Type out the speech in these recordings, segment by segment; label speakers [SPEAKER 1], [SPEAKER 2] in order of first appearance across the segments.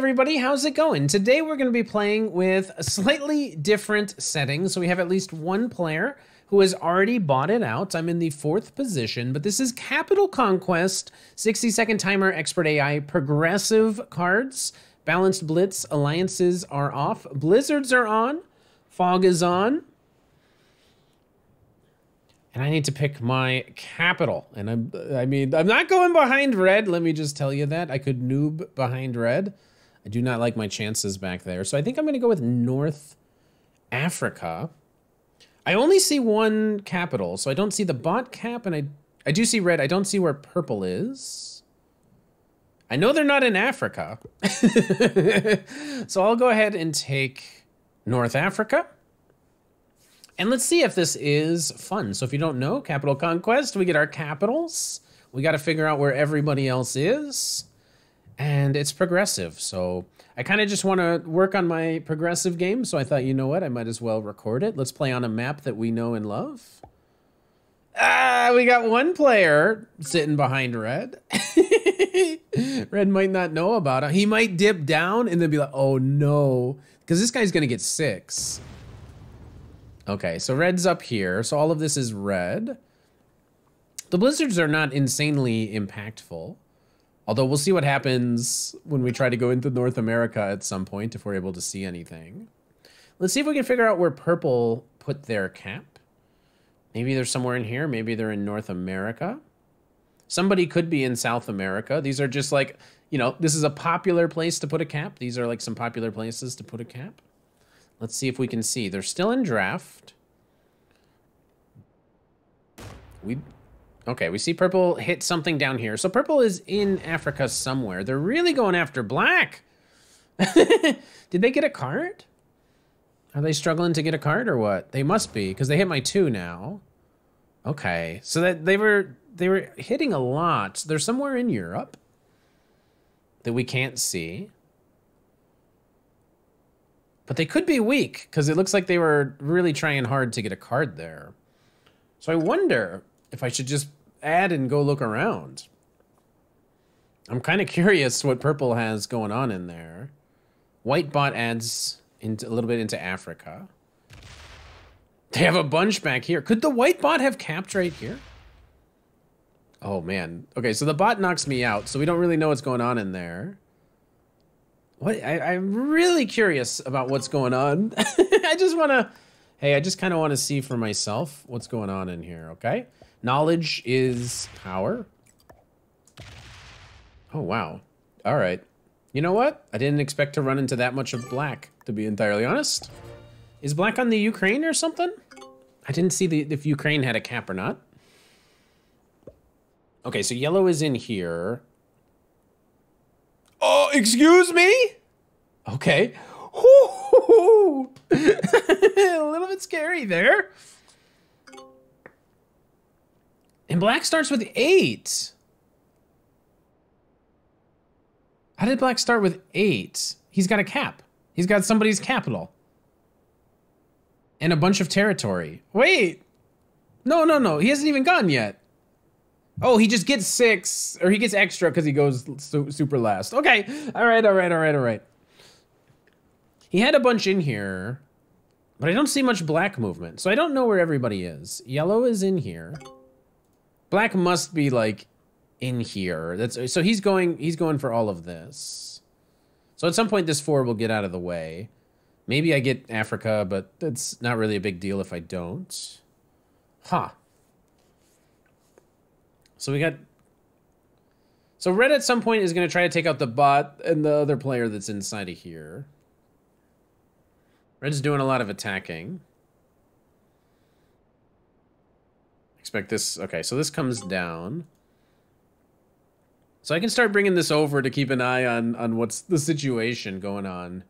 [SPEAKER 1] everybody, how's it going? Today we're going to be playing with a slightly different settings. So we have at least one player who has already bought it out. I'm in the fourth position, but this is Capital Conquest, 60 second timer, expert AI, progressive cards, balanced blitz, alliances are off, blizzards are on, fog is on, and I need to pick my capital. And I'm, I mean, I'm not going behind red. Let me just tell you that. I could noob behind red. I do not like my chances back there. So I think I'm going to go with North Africa. I only see one capital, so I don't see the bot cap, and I, I do see red. I don't see where purple is. I know they're not in Africa. so I'll go ahead and take North Africa. And let's see if this is fun. So if you don't know, Capital Conquest, we get our capitals. We got to figure out where everybody else is. And it's progressive. So I kind of just want to work on my progressive game. So I thought, you know what? I might as well record it. Let's play on a map that we know and love. Ah, we got one player sitting behind red. red might not know about it. He might dip down and then be like, oh no. Because this guy's going to get six. Okay, so red's up here. So all of this is red. The blizzards are not insanely impactful. Although we'll see what happens when we try to go into North America at some point if we're able to see anything. Let's see if we can figure out where purple put their cap. Maybe they're somewhere in here. Maybe they're in North America. Somebody could be in South America. These are just like, you know, this is a popular place to put a cap. These are like some popular places to put a cap. Let's see if we can see. They're still in draft. We, okay, we see purple hit something down here. So purple is in Africa somewhere. They're really going after black. Did they get a card? Are they struggling to get a card or what? They must be because they hit my two now. Okay, so that they were they were hitting a lot. They're somewhere in Europe that we can't see. But they could be weak because it looks like they were really trying hard to get a card there. So I wonder if I should just add and go look around. I'm kind of curious what purple has going on in there. White bot adds into, a little bit into Africa. They have a bunch back here. Could the white bot have capped right here? Oh, man. Okay, so the bot knocks me out, so we don't really know what's going on in there. What I, am really curious about what's going on. I just want to, hey, I just kind of want to see for myself what's going on in here. Okay, knowledge is power. Oh wow. All right. You know what? I didn't expect to run into that much of black, to be entirely honest. Is black on the Ukraine or something? I didn't see the, if Ukraine had a cap or not. Okay, so yellow is in here. Oh, excuse me? Okay. a little bit scary there. And black starts with eight. How did black start with eight? He's got a cap. He's got somebody's capital. And a bunch of territory. Wait. No, no, no. He hasn't even gone yet. Oh, he just gets six, or he gets extra because he goes su super last. Okay. All right, all right, all right, all right. He had a bunch in here, but I don't see much black movement. So I don't know where everybody is. Yellow is in here. Black must be like in here. That's so he's going he's going for all of this. So at some point this four will get out of the way. Maybe I get Africa, but that's not really a big deal if I don't. Huh. So we got... So red at some point is going to try to take out the bot and the other player that's inside of here. Red's doing a lot of attacking. Expect this... Okay, so this comes down. So I can start bringing this over to keep an eye on, on what's the situation going on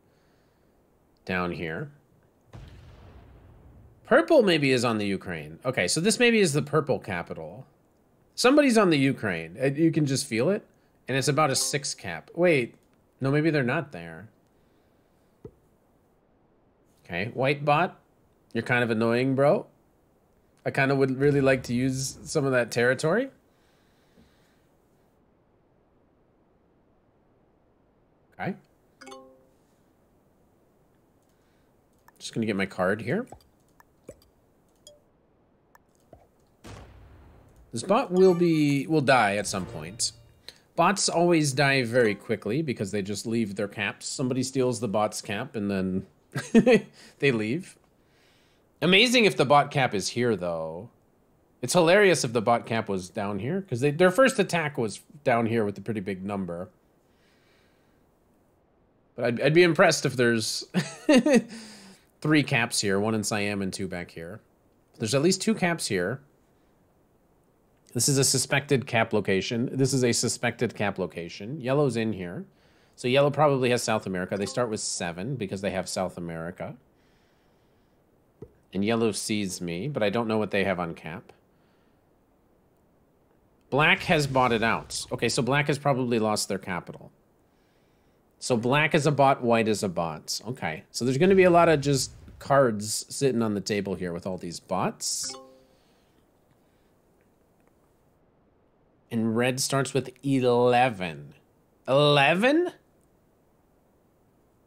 [SPEAKER 1] down here. Purple maybe is on the Ukraine. Okay, so this maybe is the purple capital. Somebody's on the Ukraine. Uh, you can just feel it. And it's about a six cap. Wait. No, maybe they're not there. Okay. White bot. You're kind of annoying, bro. I kind of would really like to use some of that territory. Okay. Just going to get my card here. This bot will be will die at some point. Bots always die very quickly because they just leave their caps. Somebody steals the bot's cap and then they leave. Amazing if the bot cap is here though. It's hilarious if the bot cap was down here because their first attack was down here with a pretty big number. But I'd, I'd be impressed if there's three caps here, one in Siam and two back here. There's at least two caps here. This is a suspected cap location. This is a suspected cap location. Yellow's in here. So yellow probably has South America. They start with seven because they have South America. And yellow sees me, but I don't know what they have on cap. Black has bought it out. Okay, so black has probably lost their capital. So black is a bot, white is a bot. Okay, so there's going to be a lot of just cards sitting on the table here with all these bots. And red starts with 11. 11?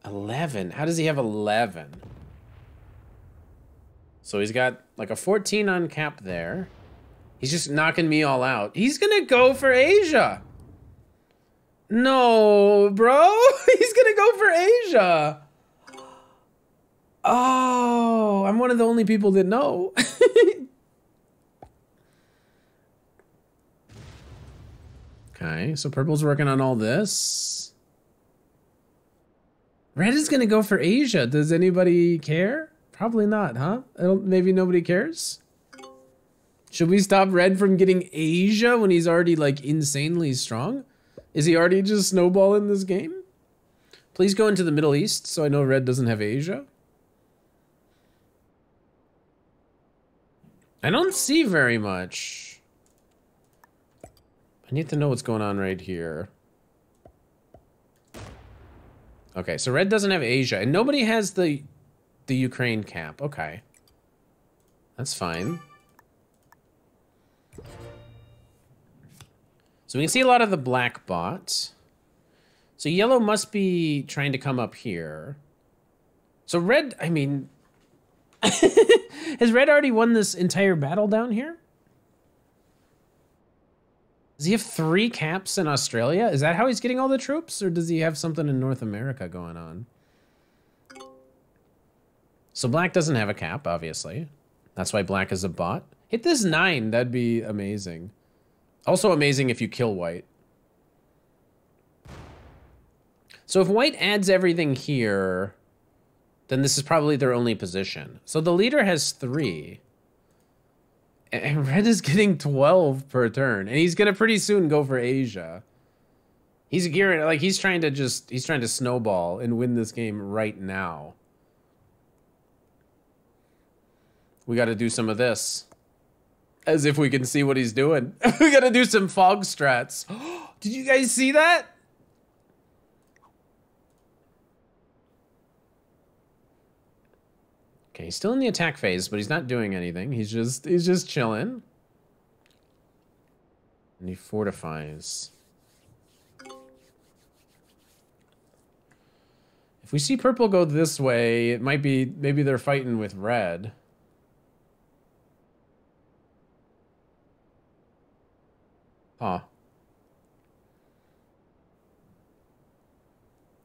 [SPEAKER 1] 11? How does he have 11? So he's got like a 14 on cap there. He's just knocking me all out. He's gonna go for Asia. No, bro. He's gonna go for Asia. Oh, I'm one of the only people that know. okay, so purple's working on all this. Red is gonna go for Asia. Does anybody care? Probably not, huh? maybe nobody cares? Should we stop Red from getting Asia when he's already like insanely strong? Is he already just snowballing this game? Please go into the Middle East so I know Red doesn't have Asia. I don't see very much. I need to know what's going on right here. Okay, so Red doesn't have Asia, and nobody has the the Ukraine camp. Okay. That's fine. So we can see a lot of the black bots. So yellow must be trying to come up here. So red, I mean, has red already won this entire battle down here? Does he have three caps in Australia? Is that how he's getting all the troops? Or does he have something in North America going on? So black doesn't have a cap, obviously. That's why black is a bot. Hit this nine, that'd be amazing. Also amazing if you kill white. So if white adds everything here, then this is probably their only position. So the leader has three. And red is getting 12 per turn. And he's going to pretty soon go for Asia. He's gearing, like he's trying to just, he's trying to snowball and win this game right now. We got to do some of this. As if we can see what he's doing. we gotta do some fog strats. Did you guys see that? Okay, he's still in the attack phase, but he's not doing anything. He's just he's just chilling. And he fortifies. If we see purple go this way, it might be maybe they're fighting with red. Huh.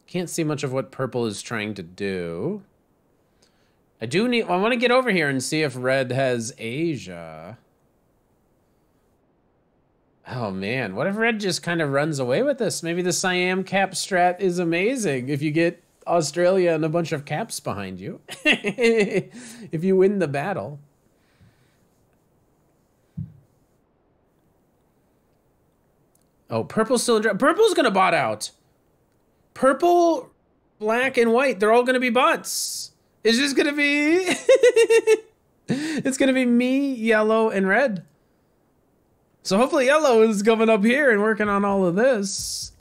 [SPEAKER 1] Can't see much of what purple is trying to do. I do need... I want to get over here and see if red has Asia. Oh, man. What if red just kind of runs away with this? Maybe the Siam cap strat is amazing if you get Australia and a bunch of caps behind you. if you win the battle. Oh, purple's draft. Purple's gonna bot out. Purple, black, and white, they're all gonna be bots. It's just gonna be... it's gonna be me, yellow, and red. So hopefully yellow is coming up here and working on all of this.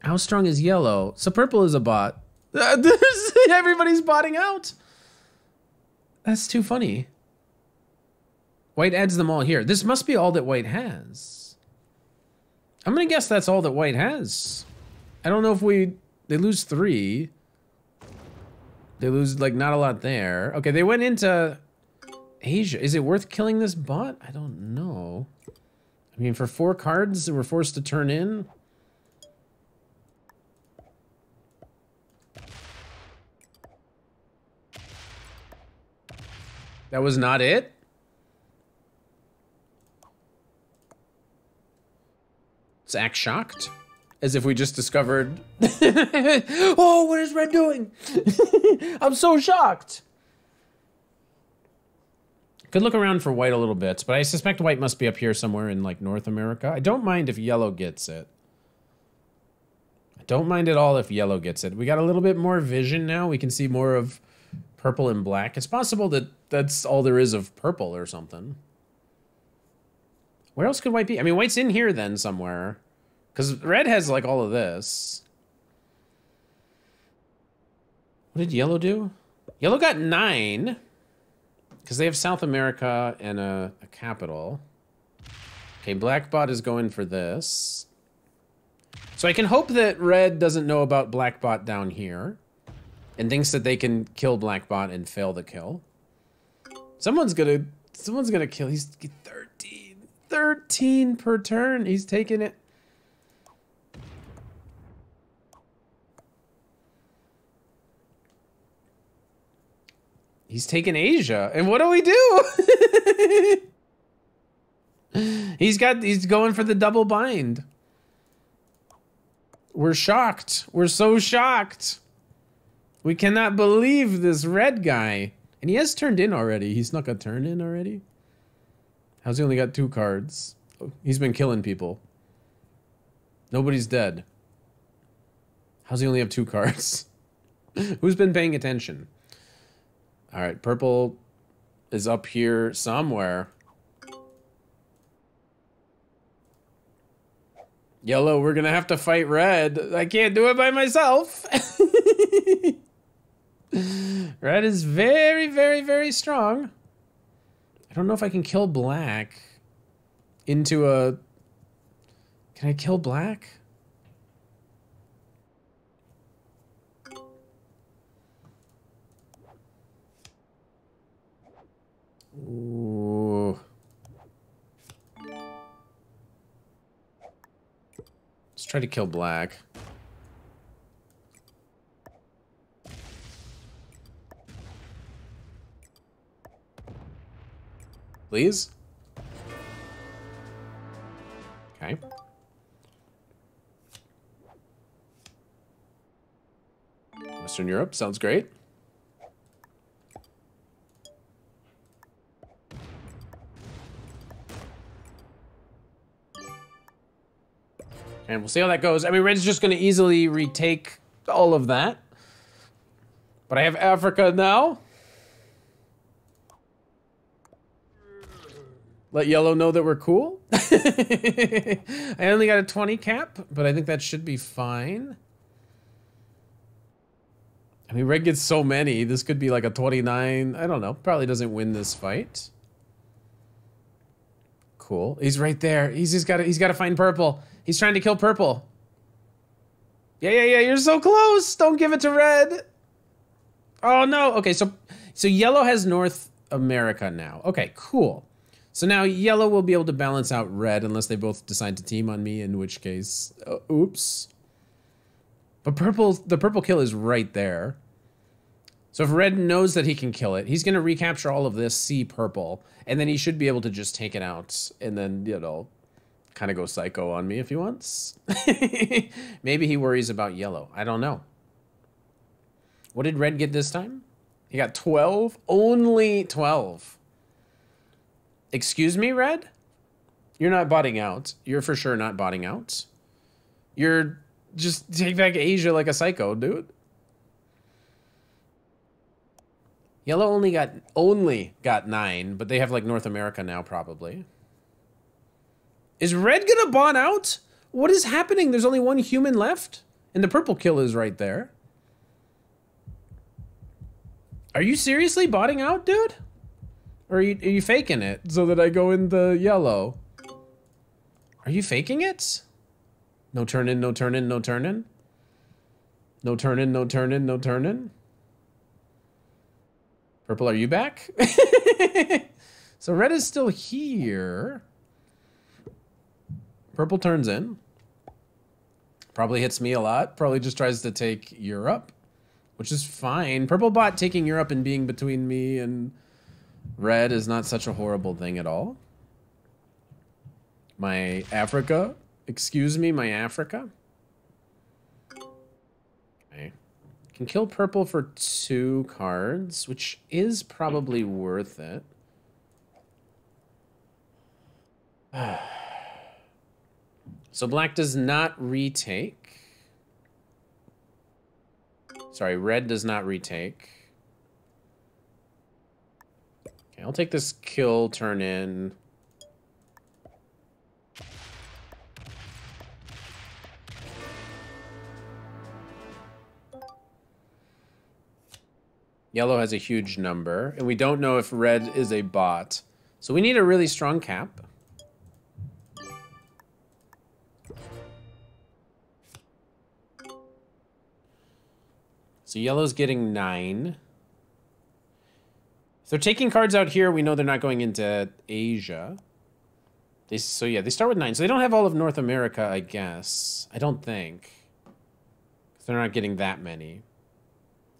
[SPEAKER 1] How strong is yellow? So purple is a bot. Everybody's botting out. That's too funny. White adds them all here. This must be all that white has. I'm to guess that's all that white has. I don't know if we... They lose three. They lose like not a lot there. Okay, they went into Asia. Is it worth killing this bot? I don't know. I mean, for four cards that we're forced to turn in. That was not it? Let's act shocked. As if we just discovered. oh, what is Red doing? I'm so shocked. Could look around for white a little bit, but I suspect white must be up here somewhere in like North America. I don't mind if yellow gets it. I don't mind at all if yellow gets it. We got a little bit more vision now. We can see more of purple and black. It's possible that that's all there is of purple or something. Where else could white be? I mean, white's in here then somewhere. Because red has like all of this. What did yellow do? Yellow got nine. Because they have South America and a, a capital. Okay, Blackbot is going for this. So I can hope that red doesn't know about Blackbot down here. And thinks that they can kill Blackbot and fail the kill. Someone's gonna someone's gonna kill. He's 13. 13 per turn. He's taking it. He's taken Asia. And what do we do? he's got he's going for the double bind. We're shocked. We're so shocked. We cannot believe this red guy. And he has turned in already. He's not got turned in already. How's he only got two cards? Oh, he's been killing people. Nobody's dead. How's he only have two cards? Who's been paying attention? All right, purple is up here somewhere. Yellow, we're gonna have to fight red. I can't do it by myself. red is very, very, very strong. I don't know if I can kill black into a... Can I kill black? Ooh. Let's try to kill black. Please? Okay. Western Europe, sounds great. And we'll see how that goes. I mean, Red's just going to easily retake all of that. But I have Africa now. Let yellow know that we're cool. I only got a 20 cap, but I think that should be fine. I mean, red gets so many. This could be like a 29. I don't know. Probably doesn't win this fight. Cool. He's right there. He's just got to, he's got to find purple. He's trying to kill purple. Yeah, yeah, yeah. You're so close. Don't give it to red. Oh, no. Okay, so so yellow has North America now. Okay, cool. So now yellow will be able to balance out red unless they both decide to team on me, in which case, uh, oops. But purple, the purple kill is right there. So if red knows that he can kill it, he's going to recapture all of this, see purple, and then he should be able to just take it out and then, you know, kind of go psycho on me if he wants. Maybe he worries about yellow. I don't know. What did red get this time? He got 12? Only 12. Excuse me, red? You're not botting out. You're for sure not botting out. You're just take back Asia like a psycho, dude. Yellow only got only got nine, but they have like North America now probably. Is red gonna bot out? What is happening? There's only one human left, and the purple kill is right there. Are you seriously botting out, dude? Or are you, are you faking it so that I go in the yellow? Are you faking it? No turn in, no turn in, no turn in. No turn in, no turn in, no turn in. Purple, are you back? so red is still here. Purple turns in. Probably hits me a lot. Probably just tries to take Europe, which is fine. Purple bot taking Europe and being between me and red is not such a horrible thing at all. My Africa. Excuse me, my Africa. Okay. Can kill purple for two cards, which is probably worth it. So black does not retake. Sorry, red does not retake. Okay, I'll take this kill turn in. Yellow has a huge number, and we don't know if red is a bot. So we need a really strong cap. So yellow's getting nine. If they're taking cards out here, we know they're not going into Asia. They, so yeah, they start with nine. So they don't have all of North America, I guess. I don't think. They're not getting that many.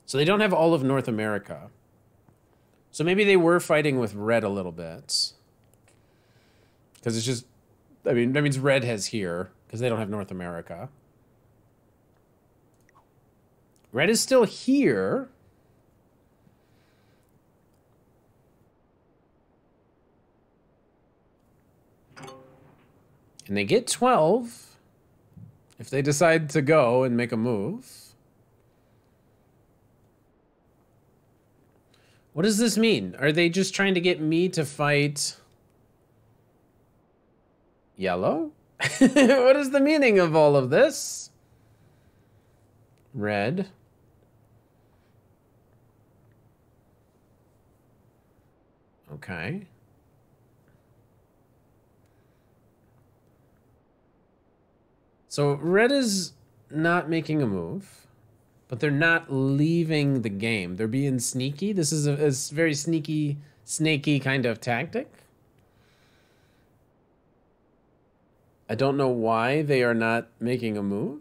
[SPEAKER 1] So they don't have all of North America. So maybe they were fighting with red a little bit. Because it's just, I mean, that means red has here, because they don't have North America. Red is still here. And they get 12 if they decide to go and make a move. What does this mean? Are they just trying to get me to fight yellow? what is the meaning of all of this? Red. Okay. So red is not making a move, but they're not leaving the game. They're being sneaky. This is a, a very sneaky, snaky kind of tactic. I don't know why they are not making a move.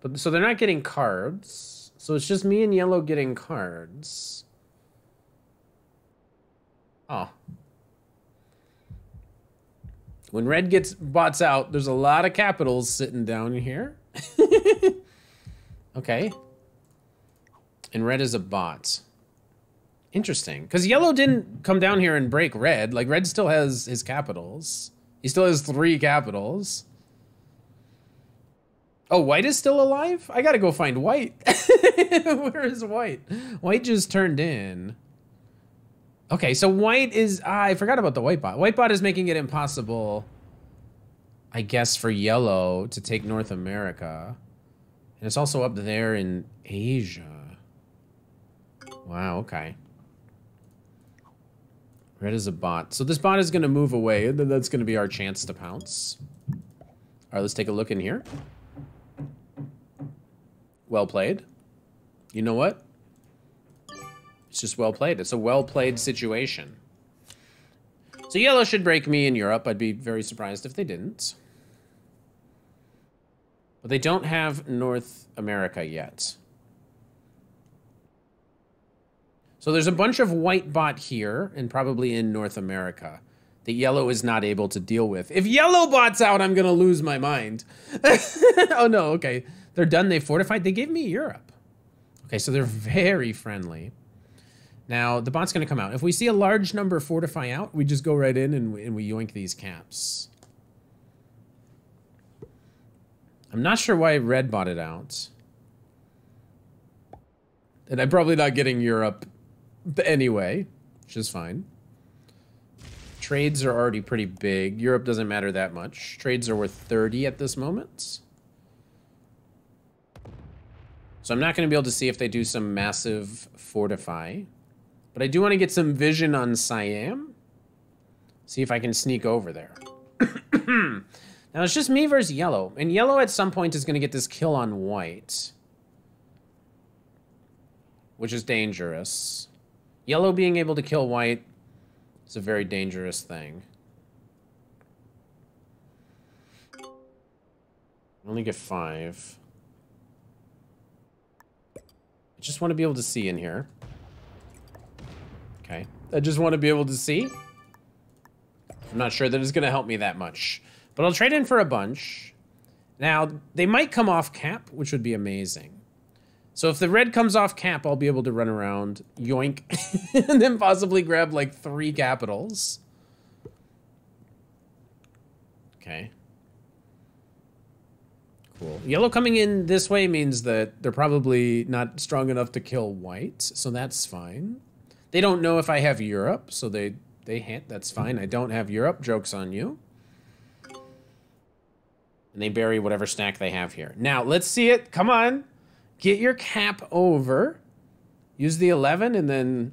[SPEAKER 1] But so they're not getting cards. So it's just me and yellow getting cards. Oh. When red gets bots out, there's a lot of capitals sitting down here. okay. And red is a bot. Interesting. Because yellow didn't come down here and break red. Like, red still has his capitals. He still has three capitals. Oh, white is still alive? I gotta go find white. Where is white? White just turned in. Okay, so white is... Ah, I forgot about the white bot. White bot is making it impossible, I guess, for yellow to take North America. And it's also up there in Asia. Wow, okay. Red is a bot. So this bot is going to move away. That's going to be our chance to pounce. All right, let's take a look in here. Well played. You know what? It's just well played. It's a well played situation. So yellow should break me in Europe. I'd be very surprised if they didn't. But they don't have North America yet. So there's a bunch of white bot here and probably in North America that yellow is not able to deal with. If yellow bot's out, I'm going to lose my mind. oh, no. Okay. They're done. They fortified. They gave me Europe. Okay, so they're very friendly. Now, the bot's going to come out. If we see a large number fortify out, we just go right in and we, and we yoink these caps. I'm not sure why red it out. And I'm probably not getting Europe anyway, which is fine. Trades are already pretty big. Europe doesn't matter that much. Trades are worth 30 at this moment. So I'm not going to be able to see if they do some massive fortify. But I do want to get some vision on Siam. See if I can sneak over there. now it's just me versus yellow. And yellow at some point is going to get this kill on white. Which is dangerous. Yellow being able to kill white is a very dangerous thing. I only get five. I just want to be able to see in here. Okay. I just want to be able to see. I'm not sure that it's going to help me that much. But I'll trade in for a bunch. Now, they might come off cap, which would be amazing. So if the red comes off cap, I'll be able to run around, yoink, and then possibly grab like three capitals. Okay. Cool. Yellow coming in this way means that they're probably not strong enough to kill white, so that's fine. They don't know if I have Europe, so they they hint that's fine. I don't have Europe. Joke's on you. And they bury whatever snack they have here. Now, let's see it. Come on. Get your cap over. Use the 11 and then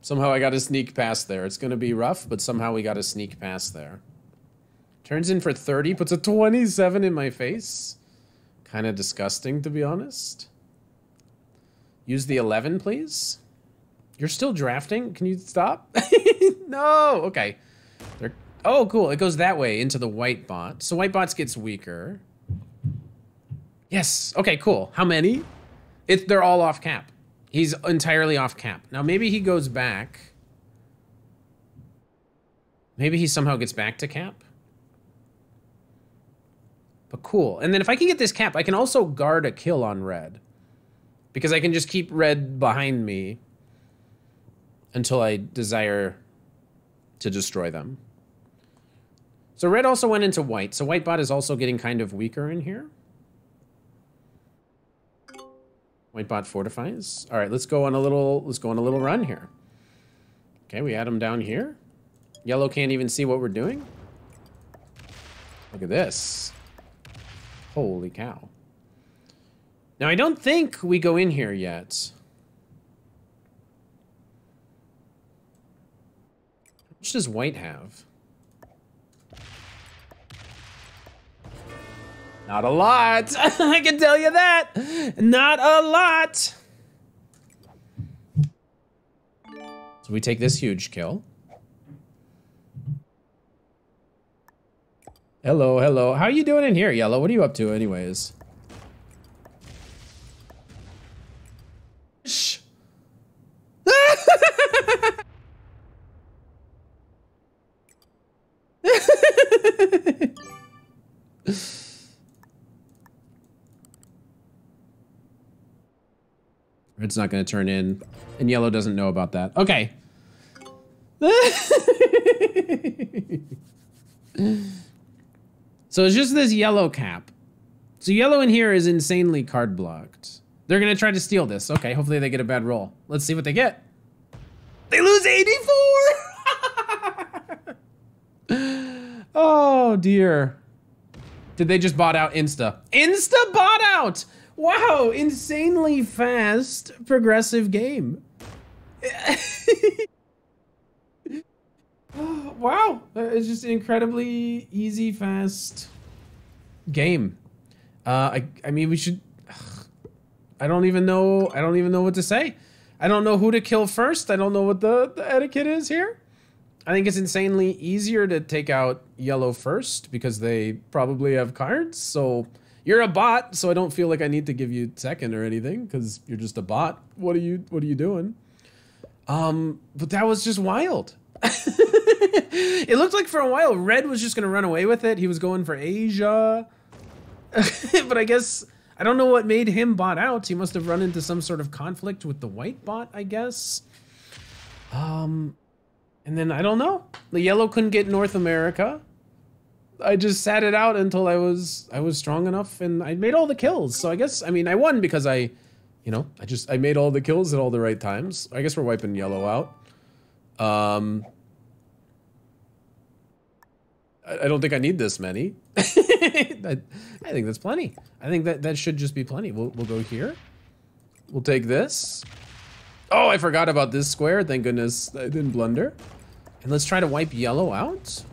[SPEAKER 1] somehow I got to sneak past there. It's going to be rough, but somehow we got to sneak past there. Turns in for 30, puts a 27 in my face. Kind of disgusting, to be honest. Use the 11, please. You're still drafting? Can you stop? no, okay. They're, oh, cool. It goes that way into the white bot. So white bots gets weaker. Yes. Okay, cool. How many? It, they're all off cap. He's entirely off cap. Now maybe he goes back. Maybe he somehow gets back to cap. But cool. And then if I can get this cap, I can also guard a kill on red. Because I can just keep red behind me until I desire to destroy them. So red also went into white. So white bot is also getting kind of weaker in here. White bot fortifies. All right, let's go on a little let's go on a little run here. Okay, we add them down here. Yellow can't even see what we're doing. Look at this. Holy cow. Now, I don't think we go in here yet. How much does white have? Not a lot. I can tell you that. Not a lot. So we take this huge kill. Hello, hello. How are you doing in here, Yellow? What are you up to anyways? Red's not going to turn in, and yellow doesn't know about that. Okay. So it's just this yellow cap. So yellow in here is insanely card blocked. They're gonna try to steal this. Okay, hopefully they get a bad roll. Let's see what they get. They lose 84! oh dear. Did they just bot out Insta? Insta bot out! Wow, insanely fast progressive game. wow, it's just an incredibly easy, fast game. Uh, I, I mean, we should. I don't even know. I don't even know what to say. I don't know who to kill first. I don't know what the, the etiquette is here. I think it's insanely easier to take out yellow first because they probably have cards. So you're a bot, so I don't feel like I need to give you second or anything because you're just a bot. What are you What are you doing? Um, but that was just wild. it looked like for a while Red was just gonna run away with it. He was going for Asia. but I guess I don't know what made him bot out. He must have run into some sort of conflict with the white bot, I guess. Um and then I don't know. The yellow couldn't get North America. I just sat it out until I was I was strong enough and I made all the kills. So I guess I mean I won because I you know, I just I made all the kills at all the right times. I guess we're wiping yellow out. Um, I, I don't think I need this many. I, I think that's plenty. I think that that should just be plenty. We'll we'll go here. We'll take this. Oh, I forgot about this square. Thank goodness I didn't blunder. And let's try to wipe yellow out.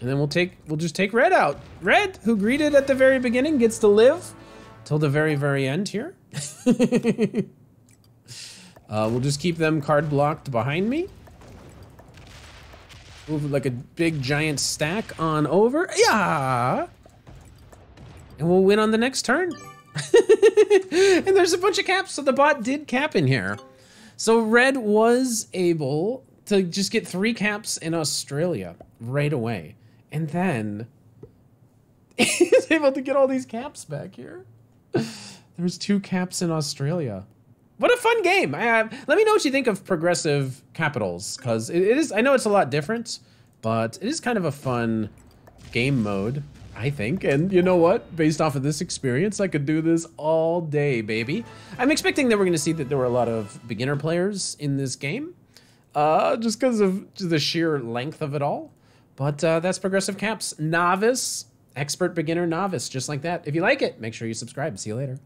[SPEAKER 1] And then we'll take we'll just take red out. Red, who greeded at the very beginning, gets to live till the very, very end here. Uh, we'll just keep them card blocked behind me. Move like a big giant stack on over. Yeah. And we'll win on the next turn. and there's a bunch of caps, so the bot did cap in here. So red was able to just get three caps in Australia right away. And then he's able to get all these caps back here. There's two caps in Australia. What a fun game! Uh, let me know what you think of progressive capitals, because it, it is. I know it's a lot different, but it is kind of a fun game mode, I think. And you know what? Based off of this experience, I could do this all day, baby. I'm expecting that we're going to see that there were a lot of beginner players in this game, uh, just because of the sheer length of it all. But uh, that's progressive caps, novice, expert, beginner, novice, just like that. If you like it, make sure you subscribe. See you later.